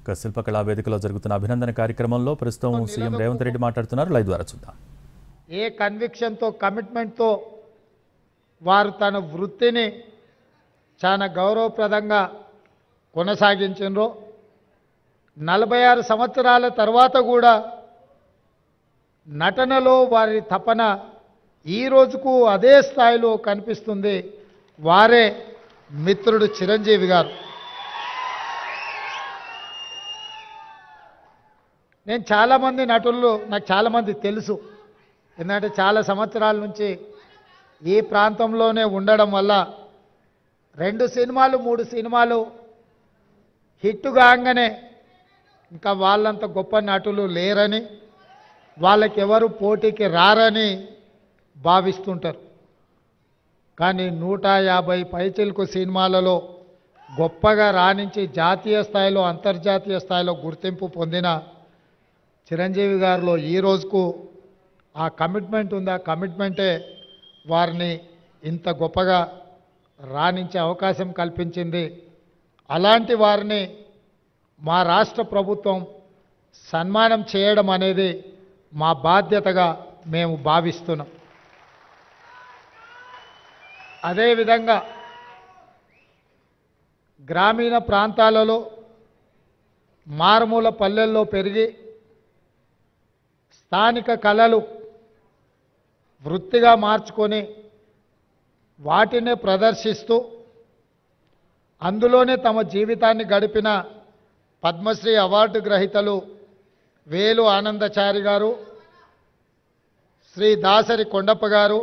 ఇక శిల్పకళా వేదికలో జరుగుతున్న అభినందన కార్యక్రమంలో ప్రస్తుతం సీఎం రేవంత్ రెడ్డి మాట్లాడుతున్నారు. లైవ్ ద్వారా చూద్దాం. ఏ కన్విక్షన్తో కమిట్మెంట్తో వారు తన వృత్తిని చాలా గౌరవప్రదంగా కొనసాగించారో నలభై ఆరు సంవత్సరాల తర్వాత కూడా నటనలో వారి తపన ఈ రోజుకు అదే స్థాయిలో కనిపిస్తుంది. వారే మిత్రుడు చిరంజీవి గారు. నేను చాలామంది నటులు నాకు చాలామంది తెలుసు. ఎందుకంటే చాలా సంవత్సరాల నుంచి ఈ ప్రాంతంలోనే ఉండడం వల్ల రెండు సినిమాలు మూడు సినిమాలు హిట్ కాగానే ఇంకా వాళ్ళంత గొప్ప నటులు లేరని వాళ్ళకెవరు పోటీకి రారని భావిస్తుంటారు. కానీ నూట యాభై పైచిలకు సినిమాలలో గొప్పగా రాణించి జాతీయ స్థాయిలో అంతర్జాతీయ స్థాయిలో గుర్తింపు పొందిన చిరంజీవి గారిలో ఈ రోజుకు ఆ కమిట్మెంట్ ఉంది? ఆ కమిట్మెంటే వారిని ఇంత గొప్పగా రాణించే అవకాశం కల్పించింది. అలాంటి వారిని మా రాష్ట్ర ప్రభుత్వం సన్మానం చేయడం అనేది మా బాధ్యతగా మేము భావిస్తున్నాం. అదేవిధంగా గ్రామీణ ప్రాంతాలలో మారుమూల పల్లెల్లో పెరిగి స్థానిక కళలు వృత్తిగా మార్చుకొని వాటినే ప్రదర్శిస్తూ అందులోనే తమ జీవితాన్ని గడిపిన పద్మశ్రీ అవార్డు గ్రహీతలు వేలు ఆనందచారి గారు శ్రీ దాసరి కొండప్ప గారు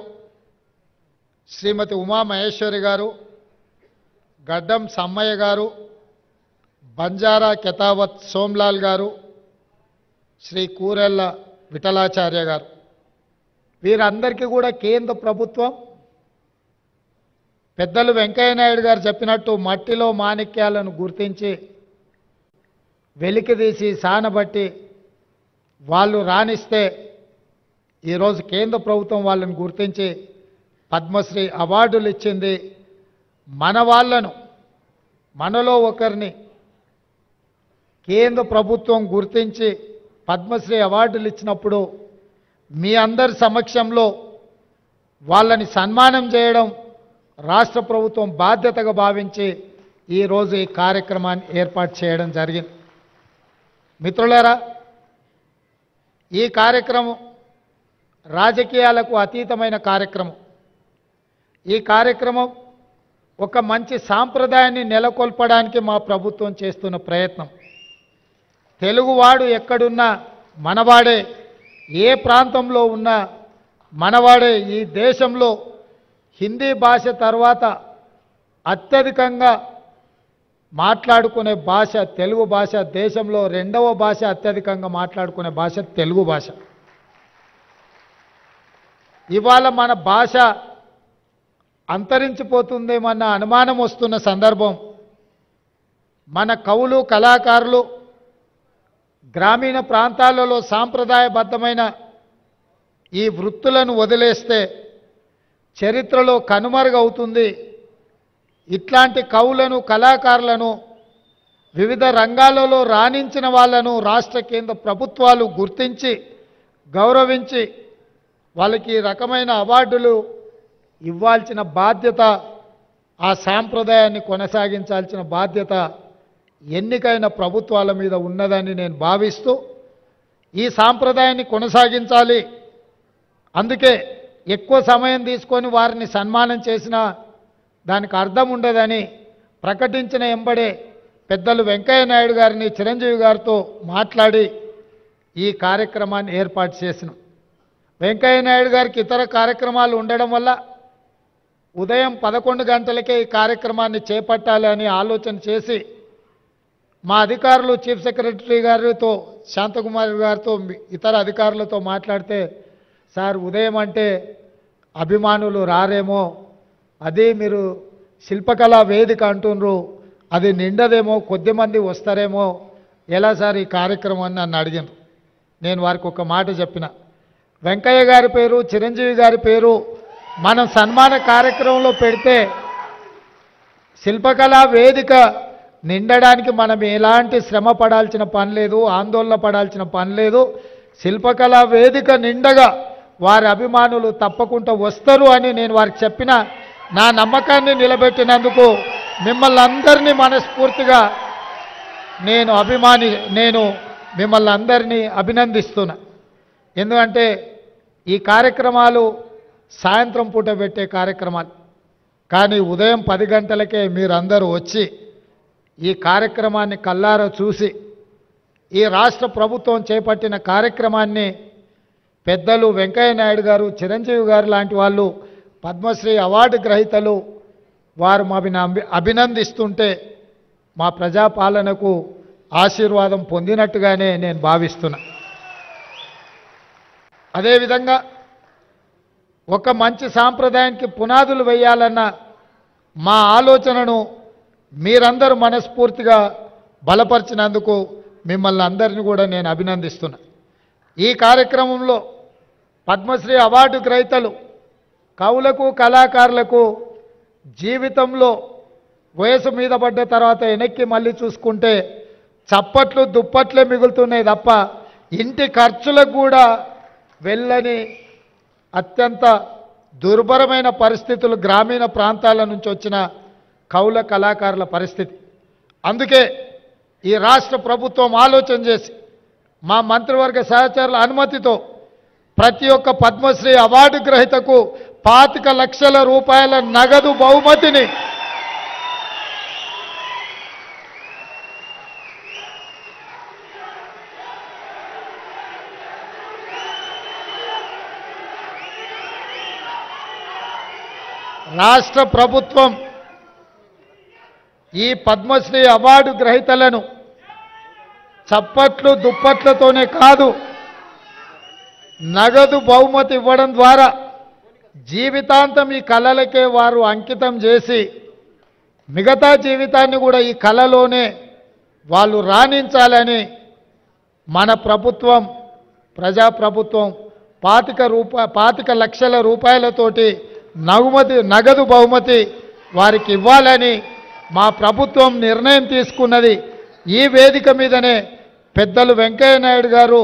శ్రీమతి ఉమామహేశ్వరి గారు గడ్డం సమ్మయ్య గారు బంజారా కెతావత్ సోమ్లాల్ గారు శ్రీ కూరెళ్ళ విఠలాచార్య గారు. వీరందరికీ కూడా కేంద్ర ప్రభుత్వం పెద్దలు వెంకయ్యనాయుడు గారు చెప్పినట్టు మట్టిలో మాణిక్యాలను గుర్తించి వెలికిదీసి సానబట్టి వాళ్ళు రాణిస్తే ఈరోజు కేంద్ర ప్రభుత్వం వాళ్ళని గుర్తించి పద్మశ్రీ అవార్డులు ఇచ్చింది మన వాళ్ళను. మనలో ఒకరిని కేంద్ర ప్రభుత్వం గుర్తించి పద్మశ్రీ అవార్డులు ఇచ్చినప్పుడు మీ అందరి సమక్షంలో వాళ్ళని సన్మానం చేయడం రాష్ట్ర ప్రభుత్వం బాధ్యతగా భావించి ఈరోజు ఈ కార్యక్రమాన్ని ఏర్పాటు చేయడం జరిగింది. మిత్రులారా ఈ కార్యక్రమం రాజకీయాలకు అతీతమైన కార్యక్రమం. ఈ కార్యక్రమం ఒక మంచి సాంప్రదాయాన్ని నెలకొల్పడానికి మా ప్రభుత్వం చేస్తున్న ప్రయత్నం. తెలుగువాడు ఎక్కడున్నా మనవాడే ఏ ప్రాంతంలో ఉన్నా మనవాడే ఈ దేశంలో. హిందీ భాష తర్వాత అత్యధికంగా మాట్లాడుకునే భాష తెలుగు భాష దేశంలో రెండవ భాష అత్యధికంగా మాట్లాడుకునే భాష తెలుగు భాష. ఇవాళ మన భాష అంతరించిపోతుందేమన్న అనుమానం వస్తున్న సందర్భం. మన కవులు కళాకారులు గ్రామీణ ప్రాంతాలలో సాంప్రదాయబద్ధమైన ఈ వృత్తులను వదిలేస్తే చరిత్రలో కనుమరుగవుతుంది. ఇట్లాంటి కవులను కళాకారులను వివిధ రంగాలలో రాణించిన వాళ్ళను రాష్ట్ర కేంద్ర ప్రభుత్వాలు గుర్తించి గౌరవించి వాళ్ళకి రకమైన అవార్డులు ఇవ్వాల్సిన బాధ్యత ఆ సాంప్రదాయాన్ని కొనసాగించాల్సిన బాధ్యత ఎన్నికైన ప్రభుత్వాల మీద ఉన్నదని నేను భావిస్తూ ఈ సాంప్రదాయాన్ని కొనసాగించాలి. అందుకే ఎక్కువ సమయం తీసుకొని వారిని సన్మానం చేసిన దానికి అర్థం ఉండదని ప్రకటించిన ఎంబడే పెద్దలు వెంకయ్య నాయుడు గారిని చిరంజీవి గారితో మాట్లాడి ఈ కార్యక్రమాన్ని ఏర్పాటు చేసిన. వెంకయ్య నాయుడు గారికి ఇతర కార్యక్రమాలు ఉండడం వల్ల ఉదయం పదకొండు గంటలకే ఈ కార్యక్రమాన్ని చేపట్టాలి ఆలోచన చేసి మా అధికారులు చీఫ్ సెక్రటరీ గారితో శాంతకుమారి గారితో ఇతర అధికారులతో మాట్లాడితే సార్ ఉదయం అంటే అభిమానులు రారేమో అది మీరు శిల్పకళా వేదిక అంటుండ్రు అది నిండదేమో కొద్దిమంది వస్తారేమో ఎలా సార్ ఈ కార్యక్రమాన్ని? నన్ను అడిగిన నేను వారికి ఒక మాట చెప్పిన. వెంకయ్య గారి పేరు చిరంజీవి గారి పేరు మనం సన్మాన కార్యక్రమంలో పెడితే శిల్పకళా వేదిక నిండడానికి మనం ఎలాంటి శ్రమ పడాల్సిన పని లేదు ఆందోళన పడాల్సిన పని లేదు. శిల్పకళా వేదిక నిండగా వారి అభిమానులు తప్పకుండా వస్తారు అని నేను వారికి చెప్పిన నా నమ్మకాన్ని నిలబెట్టినందుకు మిమ్మల్ని అందరినీ మనస్ఫూర్తిగా నేను అభిమాని నేను మిమ్మల్ని అందరినీ అభినందిస్తున్నా. ఎందుకంటే ఈ కార్యక్రమాలు సాయంత్రం పూట పెట్టే కార్యక్రమాలు. కానీ ఉదయం పది గంటలకే మీరందరూ వచ్చి ఈ కార్యక్రమాన్ని కల్లారా చూసి ఈ రాష్ట్ర ప్రభుత్వం చేపట్టిన కార్యక్రమాన్ని పెద్దలు వెంకయ్య నాయుడు గారు చిరంజీవి గారు లాంటి వాళ్ళు పద్మశ్రీ అవార్డు గ్రహీతలు వారు మా అభినందిస్తుంటే మా ప్రజాపాలనకు ఆశీర్వాదం పొందినట్టుగానే నేను భావిస్తున్నా. అదేవిధంగా ఒక మంచి సాంప్రదాయానికి పునాదులు వేయాలన్న మా ఆలోచనను మీరందరూ మనస్ఫూర్తిగా బలపరిచినందుకు మిమ్మల్ని అందరిని కూడా నేను అభినందిస్తున్నా. ఈ కార్యక్రమంలో పద్మశ్రీ అవార్డు గ్రహీతలు కవులకు కళాకారులకు జీవితంలో వయసు మీద పడ్డ తర్వాత వెనక్కి మళ్ళీ చూసుకుంటే చప్పట్లు దుప్పట్లే మిగులుతున్నాయి తప్ప ఇంటి ఖర్చులకు కూడా వెళ్ళని అత్యంత దుర్భరమైన పరిస్థితులు గ్రామీణ ప్రాంతాల నుంచి వచ్చిన కౌల కళాకారుల పరిస్థితి. అందుకే ఈ రాష్ట్ర ప్రభుత్వం ఆలోచన చేసి మా మంత్రివర్గ సహచరుల అనుమతితో ప్రతి ఒక్క పద్మశ్రీ అవార్డు గ్రహీతకు పాతిక లక్షల రూపాయల నగదు బహుమతిని రాష్ట్ర ప్రభుత్వం ఈ పద్మశ్రీ అవార్డు గ్రహీతలను చప్పట్లు దుప్పట్లతోనే కాదు నగదు బహుమతి ఇవ్వడం ద్వారా జీవితాంతం ఈ కళలకే వారు అంకితం చేసి మిగతా జీవితాన్ని కూడా ఈ కళలోనే వాళ్ళు రాణించాలని మన ప్రభుత్వం ప్రజాప్రభుత్వం పాతిక రూప పాతిక లక్షల రూపాయలతోటి నగుమతి నగదు బహుమతి వారికి ఇవ్వాలని మా ప్రభుత్వం నిర్ణయం తీసుకున్నది. ఈ వేదిక మీదనే పెద్దలు వెంకయ్య నాయుడు గారు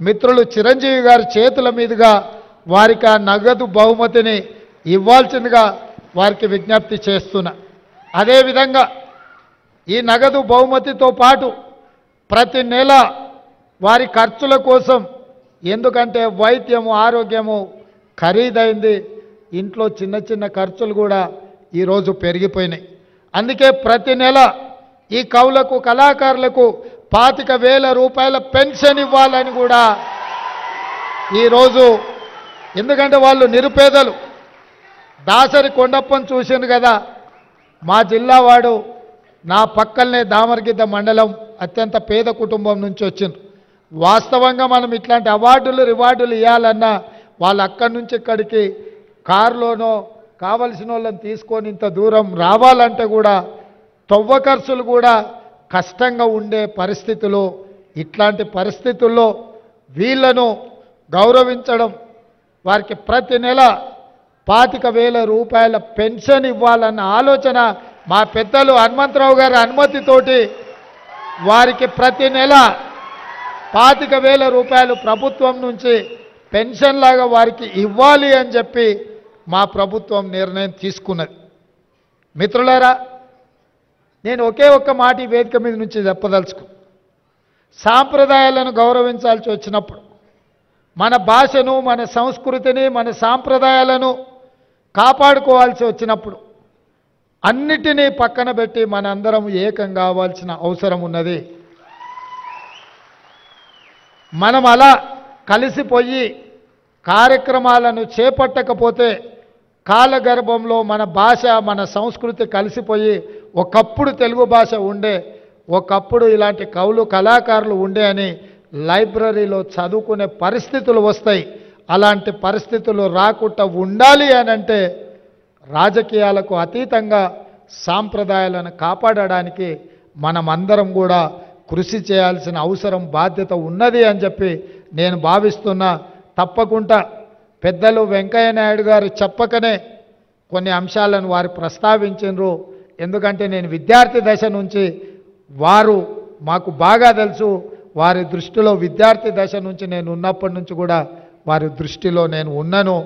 మిత్రులు చిరంజీవి గారి చేతుల మీదుగా వారికి ఆ నగదు బహుమతిని ఇవ్వాల్సిందిగా వారికి విజ్ఞప్తి చేస్తున్నా. అదేవిధంగా ఈ నగదు బహుమతితో పాటు ప్రతి నెల వారి ఖర్చుల కోసం ఎందుకంటే వైద్యము ఆరోగ్యము ఖరీదైంది. ఇంట్లో చిన్న చిన్న ఖర్చులు కూడా ఈరోజు పెరిగిపోయినాయి. అందుకే ప్రతి నెల ఈ కవులకు కళాకారులకు పాతిక వేల రూపాయల పెన్షన్ ఇవ్వాలని కూడా ఈరోజు ఎందుకంటే వాళ్ళు నిరుపేదలు. దాసరి కొండప్పని చూసిండు కదా మా జిల్లా వాడు నా పక్కనే దామరగిద్ద మండలం అత్యంత పేద కుటుంబం నుంచి వచ్చింది వాస్తవంగా మనం ఇట్లాంటి అవార్డులు రివార్డులు ఇవ్వాలన్నా వాళ్ళు అక్కడి నుంచి ఇక్కడికి కారులోనో కావలసిన వాళ్ళని తీసుకొని ఇంత దూరం రావాలంటే కూడా తొవ్వ ఖర్చులు కూడా కష్టంగా ఉండే పరిస్థితులు ఇట్లాంటి పరిస్థితుల్లో వీళ్ళను గౌరవించడం వారికి ప్రతి నెల పాతిక వేల రూపాయల పెన్షన్ ఇవ్వాలన్న ఆలోచన మా పెద్దలు హనుమంతరావు గారి అనుమతితోటి వారికి ప్రతి నెల పాతిక వేల రూపాయలు ప్రభుత్వం నుంచి పెన్షన్ లాగా వారికి ఇవ్వాలి అని చెప్పి మా ప్రభుత్వం నిర్ణయం తీసుకున్నది. మిత్రులారా నేను ఒకే ఒక్క మాట ఈ వేదిక మీద నుంచి చెప్పదలుచుకు. సాంప్రదాయాలను గౌరవించాల్సి వచ్చినప్పుడు మన భాషను మన సంస్కృతిని మన సాంప్రదాయాలను కాపాడుకోవాల్సి వచ్చినప్పుడు అన్నిటినీ పక్కన పెట్టి మనందరం ఏకం కావాల్సిన అవసరం ఉన్నది. మనం అలా కలిసిపోయి కార్యక్రమాలను చేపట్టకపోతే కాలగర్భంలో మన భాష మన సంస్కృతి కలిసిపోయి ఒకప్పుడు తెలుగు భాష ఉండే ఒకప్పుడు ఇలాంటి కవులు కళాకారులు ఉండే అని లైబ్రరీలో చదువుకునే పరిస్థితులు వస్తాయి. అలాంటి పరిస్థితులు రాకుండా ఉండాలి అని అంటే రాజకీయాలకు అతీతంగా సాంప్రదాయాలను కాపాడడానికి మనమందరం కూడా కృషి చేయాల్సిన అవసరం బాధ్యత ఉన్నది అని చెప్పి నేను భావిస్తున్నా. తప్పకుండా పెద్దలు వెంకయ్య నాయుడు గారు చెప్పకనే కొన్ని అంశాలను వారు ప్రస్తావించరు ఎందుకంటే నేను విద్యార్థి దశ నుంచి వారు మాకు బాగా తెలుసు. వారి దృష్టిలో విద్యార్థి దశ నుంచి నేను ఉన్నప్పటి నుంచి కూడా వారి దృష్టిలో నేను ఉన్నాను.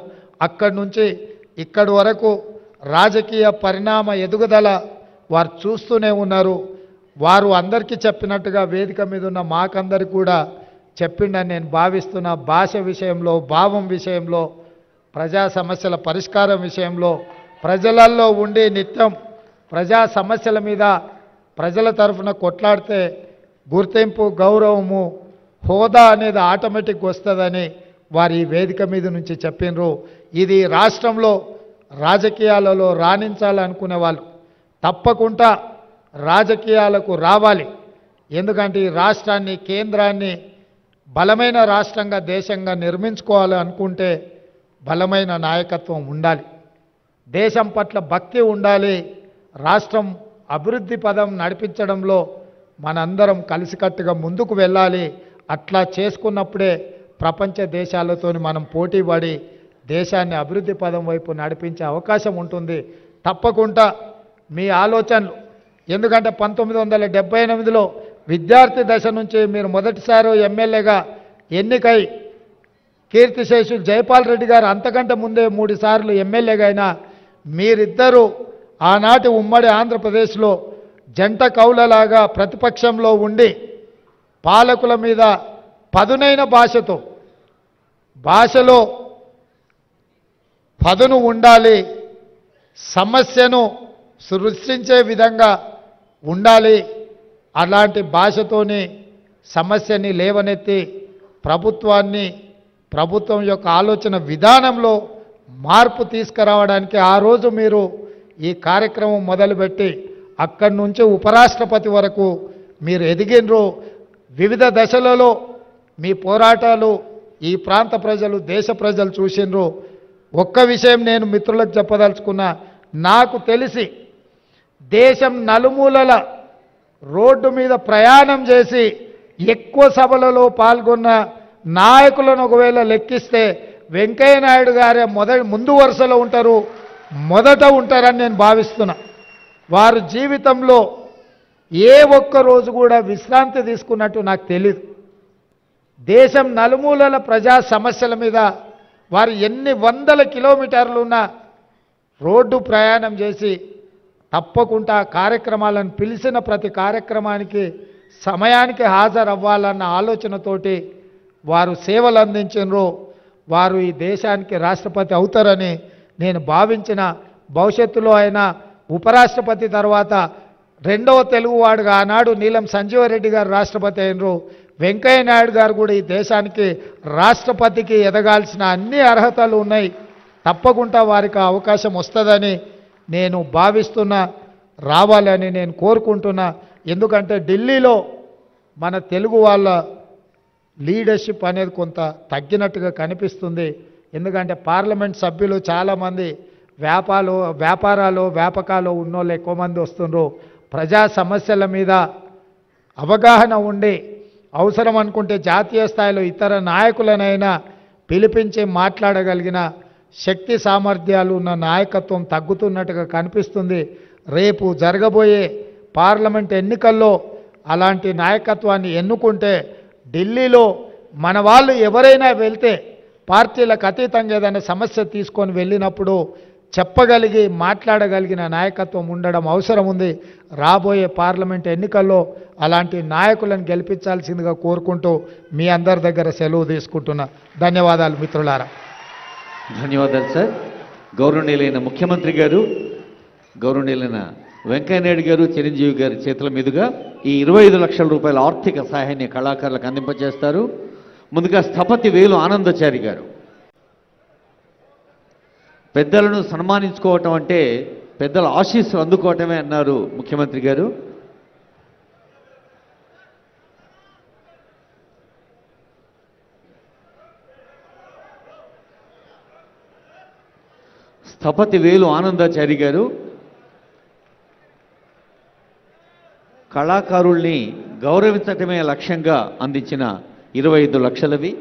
అక్కడి నుంచి ఇక్కడి వరకు రాజకీయ పరిణామ ఎదుగుదల వారు చూస్తూనే ఉన్నారు. వారు అందరికీ చెప్పినట్టుగా వేదిక మీద ఉన్న మాకందరికి కూడా చెప్పిండని నేను భావిస్తున్న భాష విషయంలో భావం విషయంలో ప్రజా సమస్యల పరిష్కారం విషయంలో ప్రజలల్లో ఉండి నిత్యం ప్రజా సమస్యల మీద ప్రజల తరఫున కొట్లాడితే గుర్తింపు గౌరవము హోదా అనేది ఆటోమేటిక్ వస్తుందని వారు ఈ వేదిక మీద నుంచి చెప్పినరు. ఇది రాష్ట్రంలో రాజకీయాలలో రాణించాలనుకునే వాళ్ళు తప్పకుండా రాజకీయాలకు రావాలి. ఎందుకంటే ఈ రాష్ట్రాన్ని కేంద్రాన్ని బలమైన రాష్ట్రంగా దేశంగా నిర్మించుకోవాలి అనుకుంటే బలమైన నాయకత్వం ఉండాలి. దేశం పట్ల భక్తి ఉండాలి. రాష్ట్రం అభివృద్ధి పదం నడిపించడంలో మనందరం కలిసికట్టుగా ముందుకు వెళ్ళాలి. అట్లా చేసుకున్నప్పుడే ప్రపంచ దేశాలతో మనం పోటీ పడి దేశాన్ని అభివృద్ధి పదం వైపు నడిపించే అవకాశం ఉంటుంది. తప్పకుండా మీ ఆలోచనలు. ఎందుకంటే పంతొమ్మిది వందల డెబ్బై ఎనిమిదిలో విద్యార్థి దశ నుంచి మీరు మొదటిసారి ఎమ్మెల్యేగా ఎన్నికై కీర్తిశేషులు జైపాల్ రెడ్డి గారు అంతకంటే ముందే మూడు సార్లు ఎమ్మెల్యేగా అయినా మీరిద్దరూ ఆనాటి ఉమ్మడి ఆంధ్రప్రదేశ్లో జంట కౌలలాగా ప్రతిపక్షంలో ఉండి పాలకుల మీద పదునైన భాషతో భాషలో పదును ఉండాలి సమస్యను సృష్టించే విధంగా ఉండాలి. అలాంటి భాషతోని సమస్యని లేవనెత్తి ప్రభుత్వాన్ని ప్రభుత్వం యొక్క ఆలోచన విధానంలో మార్పు తీసుకురావడానికి ఆ రోజు మీరు ఈ కార్యక్రమం మొదలుపెట్టి అక్కడి నుంచి ఉపరాష్ట్రపతి వరకు మీరు ఎదిగినరు. వివిధ దశలలో మీ పోరాటాలు ఈ ప్రాంత ప్రజలు దేశ ప్రజలు చూసినరు. ఒక్క విషయం నేను మిత్రులకు చెప్పదలుచుకున్నా నాకు తెలిసి దేశం నలుమూలల రోడ్డు మీద ప్రయాణం చేసి ఎక్కువ సభలలో పాల్గొన్న నాయకులను ఒకవేళ లెక్కిస్తే వెంకయ్య నాయుడు గారే మొదటి ముందు వరుసలో ఉంటారు మొదట ఉంటారని నేను భావిస్తున్నా. వారు జీవితంలో ఏ ఒక్క రోజు కూడా విశ్రాంతి తీసుకున్నట్టు నాకు తెలియదు దేశం నలుమూలల ప్రజా సమస్యల మీద వారు ఎన్ని వందల కిలోమీటర్లు ఉన్న రోడ్డు ప్రయాణం చేసి తప్పకుండా కార్యక్రమాలను పిలిచిన ప్రతి కార్యక్రమానికి సమయానికి హాజరవ్వాలన్న ఆలోచనతోటి వారు సేవలు అందించినరు. వారు ఈ దేశానికి రాష్ట్రపతి అవుతారని నేను భావించిన భవిష్యత్తులో ఆయన ఉపరాష్ట్రపతి తర్వాత రెండవ తెలుగువాడుగా ఆనాడు నీలం సంజీవరెడ్డి గారు రాష్ట్రపతి అయినరు. వెంకయ్య నాయుడు గారు కూడా ఈ దేశానికి రాష్ట్రపతికి ఎదగాల్సిన అన్ని అర్హతలు ఉన్నాయి. తప్పకుండా వారికి అవకాశం వస్తుందని నేను భావిస్తున్నా రావాలని నేను కోరుకుంటున్నా. ఎందుకంటే ఢిల్లీలో మన తెలుగు వాళ్ళ లీడర్షిప్ అనేది కొంత తగ్గినట్టుగా కనిపిస్తుంది. ఎందుకంటే పార్లమెంట్ సభ్యులు చాలామంది వ్యాపాలు వ్యాపారాలు వ్యాపకాలు ఉన్నోళ్ళు ఎక్కువ మంది వస్తున్నారు ప్రజా సమస్యల మీద అవగాహన ఉండి అవసరం అనుకుంటే జాతీయ స్థాయిలో ఇతర నాయకులనైనా పిలిపించి మాట్లాడగలిగిన శక్తి సామర్థ్యాలు ఉన్న నాయకత్వం తగ్గుతున్నట్టుగా కనిపిస్తుంది. రేపు జరగబోయే పార్లమెంట్ ఎన్నికల్లో అలాంటి నాయకత్వాన్ని ఎన్నుకుంటే ఢిల్లీలో మన వాళ్ళు ఎవరైనా వెళ్తే పార్టీలకు అతీతంగా ఏదైనా సమస్య తీసుకొని వెళ్ళినప్పుడు చెప్పగలిగి మాట్లాడగలిగిన నాయకత్వం ఉండడం అవసరం ఉంది. రాబోయే పార్లమెంట్ ఎన్నికల్లో అలాంటి నాయకులను గెలిపించాల్సిందిగా కోరుకుంటూ మీ అందరి దగ్గర సెలవు తీసుకుంటున్నా. ధన్యవాదాలు మిత్రులారా. ధన్యవాదాలు సార్. గౌరవనీయులైన ముఖ్యమంత్రి గారు గౌరవనీయులైన వెంకయ్యనాయుడు గారు చిరంజీవి గారి చేతుల మీదుగా ఈ ఇరవై ఐదు లక్షల రూపాయల ఆర్థిక సహాయాన్ని కళాకారులకు అందింపజేస్తారు ముందుగా స్థపతి వేలు ఆనందచారి గారు. పెద్దలను సన్మానించుకోవటం అంటే పెద్దల ఆశీస్సులు అందుకోవటమే అన్నారు ముఖ్యమంత్రి గారు. తపతి వేలు ఆనందాచారి గారు కళాకారుల్ని గౌరవించటమే లక్ష్యంగా అందించిన ఇరవై ఐదు లక్షలవి.